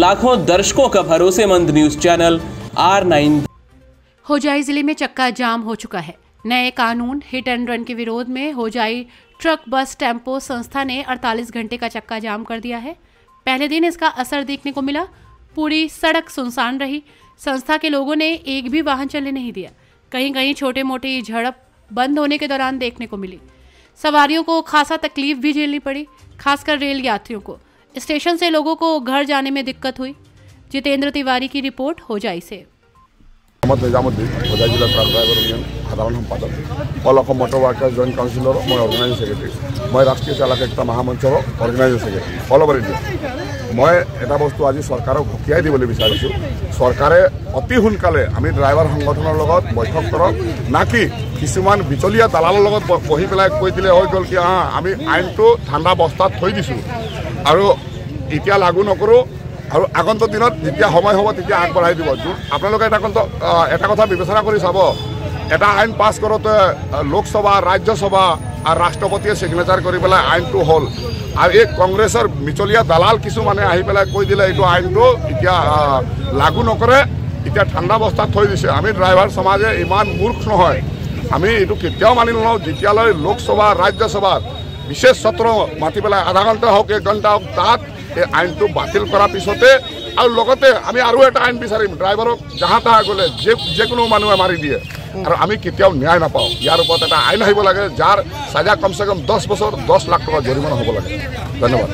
लाखों दर्शकों का भरोसेमंद news channel R nine. Hojai ज़िले में चक्का जाम हो चुका है। नए कानून, हिट एंड रन के विरोध में होजाई ट्रक बस टेंपो संस्था ने 48 घंटे का चक्का जाम कर दिया है। पहले दिन इसका असर देखने को मिला। पूरी सड़क सुनसान रही। संस्था के लोगों ने एक भी वाहन चलने नहीं दिया। कहीं कहीं छोटे मोटे झड़प बंद होने के दौरान देखने को मिली। सवारियों को खासा तकलीफ़ भी झेलनी पड़ी, खासकर रेल यात्रियों को। स्टेशन से लोगों को घर जाने में दिक्कत हुई जितेंद्र तिवारी की रिपोर्ट होजाई से মোহাম্মদ নিজামুদ্দিন হোজাই জিলা ট্রাক ড্রাইভার ইউনিয়ন সাধারণ সম্পাদক all Assam motor workers joint councillor মই অর্গানাইজিং সেক্রেটারি মই রাষ্ট্ৰীয় চালক একটা মহামঞ্চৰ organising secretary all over India মই এটা বস্তু আজি চৰকাৰক সকীয়াই দিবলৈ বিচাৰিছোঁ চৰকাৰে অতি সোনকালে আমি ড্ৰাইভাৰ সংগঠনৰ লগত বৈঠক কৰক নাকি কিছুমান বিচলীয়া দালালৰ লগত ব- বহি পেলাই কৈ দিলে হৈ গ'ল কি হা আমি আইনটো ঠাণ্ডা বস্তাত থৈ দিছোঁ আৰু এতিয়া লাগু নকৰোঁ। আৰু আগন্তুক দিনত যেতিয়া সময় হ'ব তেতিয়া আগবঢ়াই দিব। আপোনালোকে এটা এটা কথা বিবেচনা কৰি চাব। এটা আইন পাছ কৰোঁতে লোকসভা ৰাজ্যসভা আৰু ৰাষ্ট্ৰপতিয়ে ছিগনেচাৰ কৰি পেলাই আইনটো হ'ল। আৰু এই কংগ্ৰেছৰ মিচলীয়া দালাল কিছুমানে আহি পেলাই কৈ দিলে এইটো আইনটো এতিয়া লাগু নকৰে এতিয়া ঠাণ্ডা বস্তাত থৈ দিছে। আমি ড্ৰাইভাৰ সমাজে ইমান মূৰ্খ নহয়। আমি এইটো কেতিয়াও মানি নলওঁ। যেতিয়ালৈ লোকসভা ৰাজ্যসভাত বিশেষ সত্ৰ মাতি পেলাই আধা ঘণ্টা হওক এক ঘণ্টা হওক তাত এই আইনটো বাতিল কৰাৰ পিছতে আৰু লগতে আমি আৰু এটা আইন বিচাৰিম ড্ৰাইভাৰক জাহা তাহা গ'লে যে যিকোনো মানুহে মাৰি দিয়ে। আৰু আমি কেতিয়াও ন্যায় নাপাওঁ। ইয়াৰ ওপৰত এটা আইন আহিব লাগে যাৰ চাজা কমচে কম দহ বছৰ দহ লাখ টকা জৰিমনা হ'ব লাগে। ধন্যবাদ।